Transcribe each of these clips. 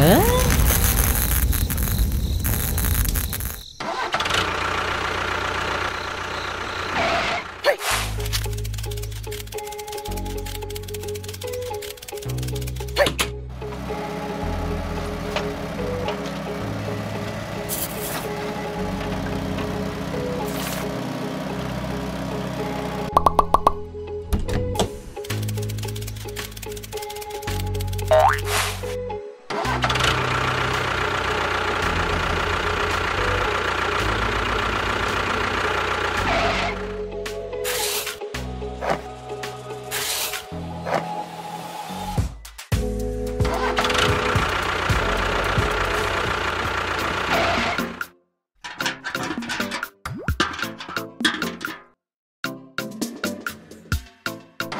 Huh?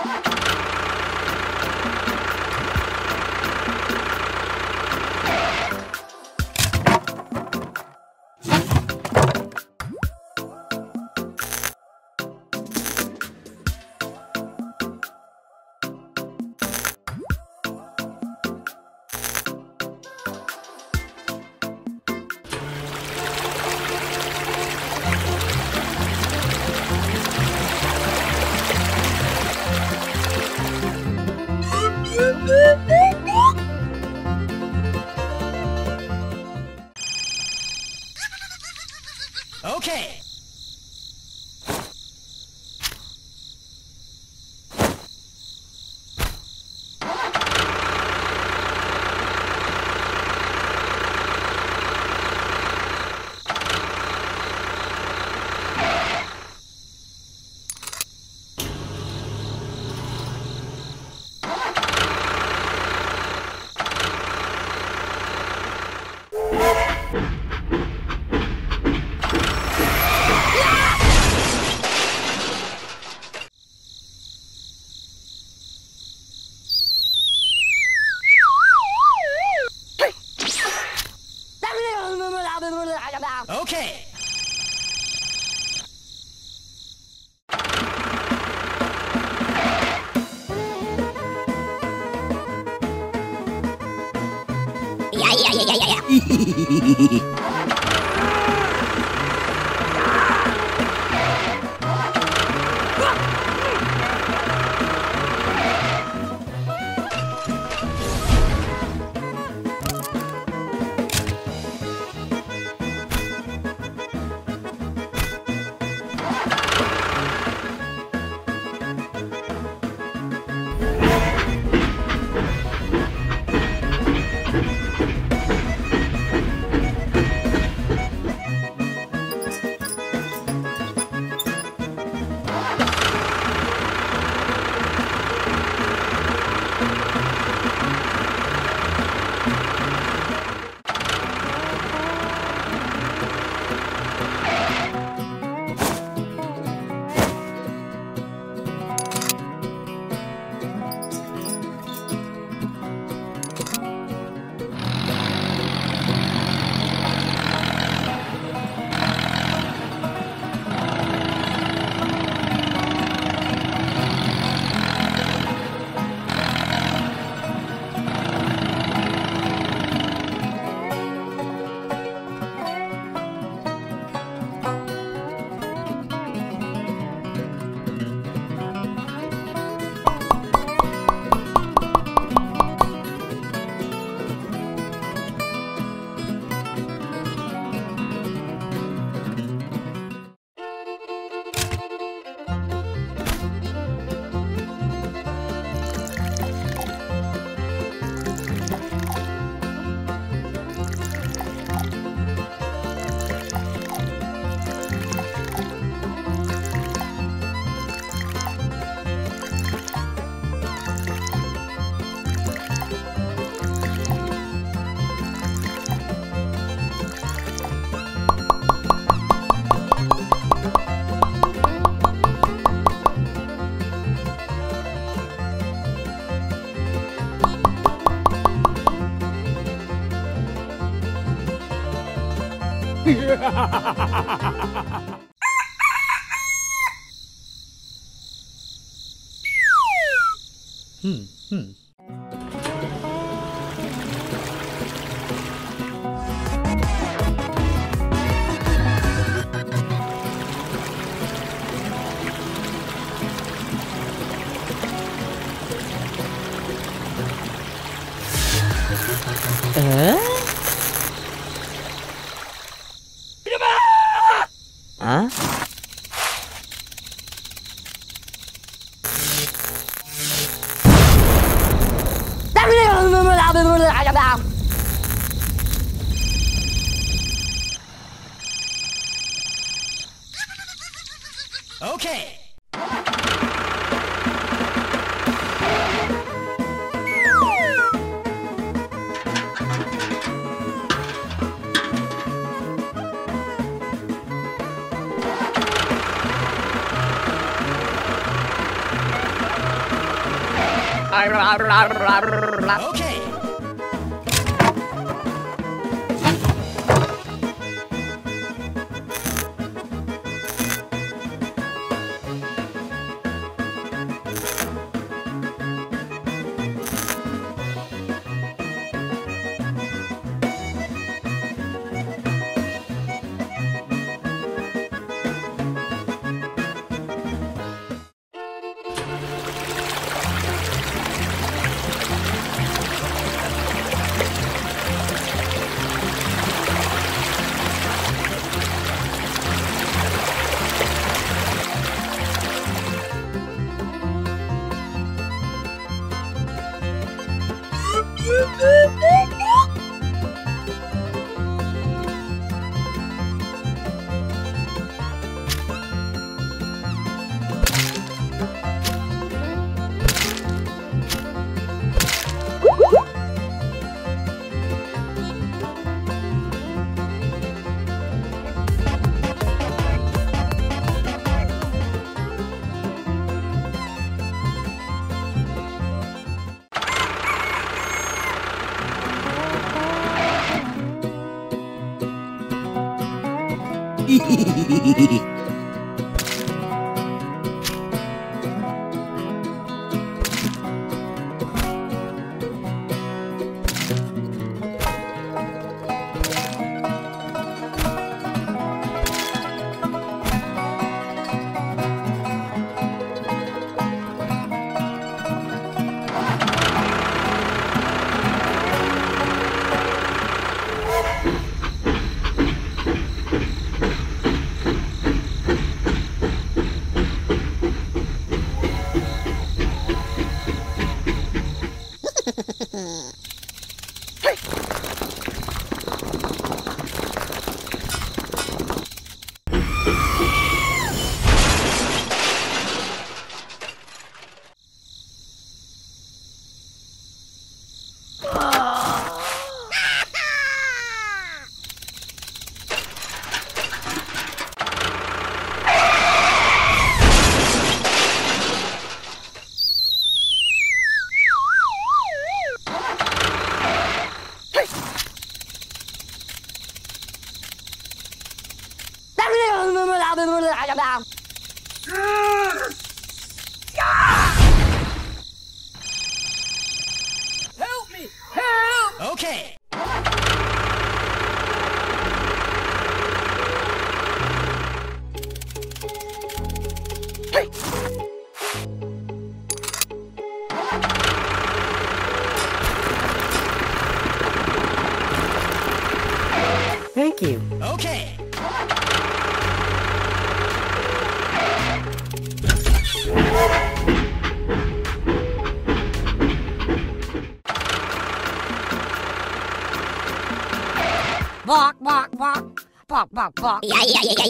Oh, Huh? Okay. Bark, bark, bark. Yeah, yeah, yeah, yeah, yeah,